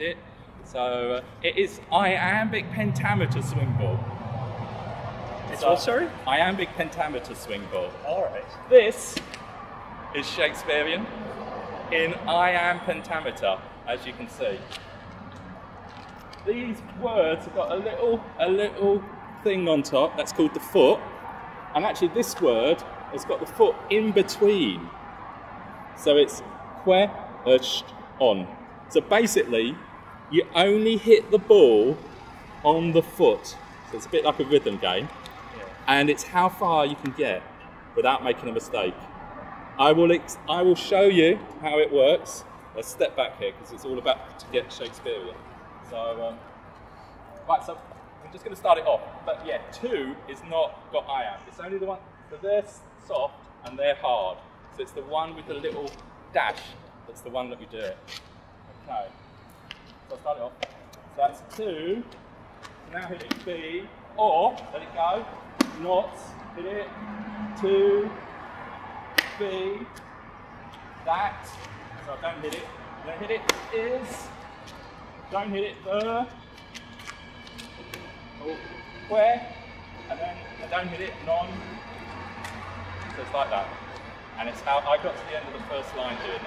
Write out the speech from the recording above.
it. So uh, it is iambic pentameter swing ball. It's So- what, sorry? Iambic pentameter swing ball. All right. This is Shakespearean in iamb pentameter, as you can see. These words have got a little, a little thing on top. That's called the foot, and actually this word has got the foot in between. So it's que, on. So basically, you only hit the ball on the foot. So it's a bit like a rhythm game and it's how far you can get without making a mistake. I will ex- I will show you how it works. Let's step back here because it's all about to get Shakespearean. So, um, right, so I'm just going to start it off. But yeah, two is not got I am. It's only the one. So they're soft and they're hard. So it's the one with the little dash. That's the one that we do it. Okay. So I'll start it off. So that's two. Now hit it B, or let it go, not, hit it, two, B, that, so I don't hit it, don't hit it, is, don't hit it, the, oh, where, and then I don't hit it, non, so it's like that. And it's how I got to the end of the first line doing that.